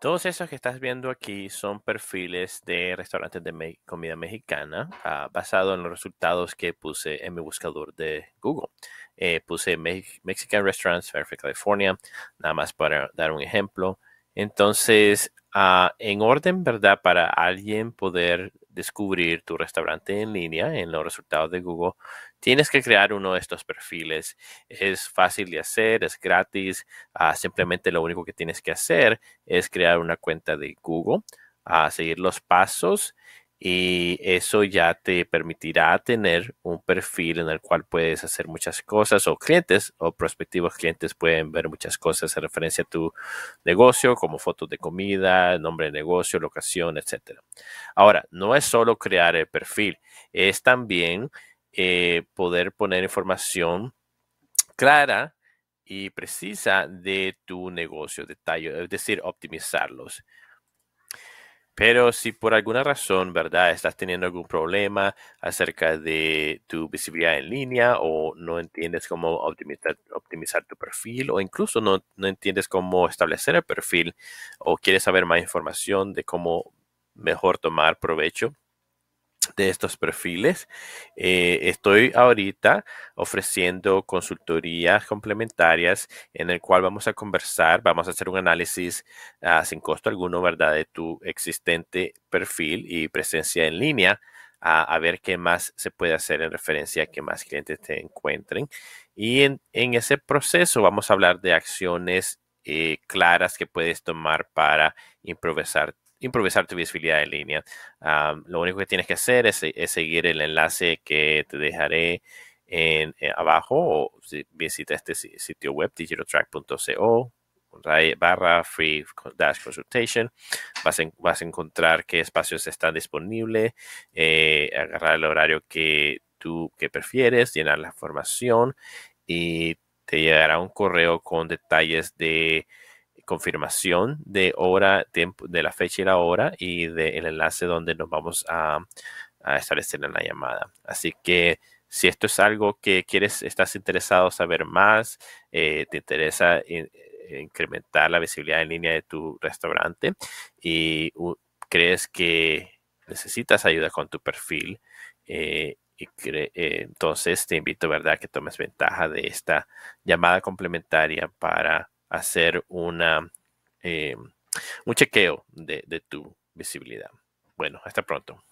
Todos esos que estás viendo aquí son perfiles de restaurantes de comida mexicana uh, basado en los resultados que puse en mi buscador de Google. Eh, puse Me Mexican Restaurants, Fairfield, California, nada más para dar un ejemplo. Entonces, uh, en orden, ¿verdad? Para alguien poder descubrir tu restaurante en línea en los resultados de Google, tienes que crear uno de estos perfiles. Es fácil de hacer, es gratis. Uh, simplemente lo único que tienes que hacer es crear una cuenta de Google, a seguir los pasos y eso ya te permitirá tener un perfil en el cual puedes hacer muchas cosas o clientes o prospectivos clientes pueden ver muchas cosas en referencia a tu negocio como fotos de comida, nombre de negocio, locación, etc. Ahora, no es solo crear el perfil, es también eh, poder poner información clara y precisa de tu negocio, detalle, es decir, optimizarlos. Pero si por alguna razón, ¿verdad? Estás teniendo algún problema acerca de tu visibilidad en línea o no entiendes cómo optimizar, tu perfil o incluso no, no, entiendes cómo establecer el perfil o quieres saber más información de cómo mejor tomar provecho de estos perfiles. Eh, estoy ahorita ofreciendo consultorías complementarias en el cual vamos a conversar, vamos a hacer un análisis ah, sin costo alguno, ¿verdad?, de tu existente perfil y presencia en línea. A, ver qué más se puede hacer en referencia a que más clientes te encuentren. Y en, ese proceso vamos a hablar de acciones eh, claras que puedes tomar para improvisar improvisar tu visibilidad en línea. lo único que tienes que hacer es, seguir el enlace que te dejaré eh, abajo o si visita este sitio web digitaltrack.co barra free dash consultation vas, a encontrar qué espacios están disponibles eh, agarrar el horario que tú que prefieres llenar la información y te llegará un correo con detalles de confirmación de hora, de la fecha y la hora y del enlace donde nos vamos a, establecer en la llamada. Así que si esto es algo que quieres, estás interesado saber más, eh, te interesa incrementar la visibilidad en línea de tu restaurante y crees que necesitas ayuda con tu perfil, eh, eh, entonces te invito, ¿verdad?, que tomes ventaja de esta llamada complementaria para hacer una, eh, un chequeo de, de tu visibilidad. Bueno, hasta pronto.